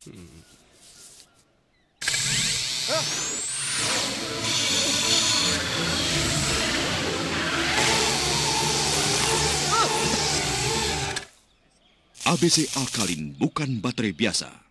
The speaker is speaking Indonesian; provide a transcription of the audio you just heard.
ABC Alkalin bukan baterai biasa.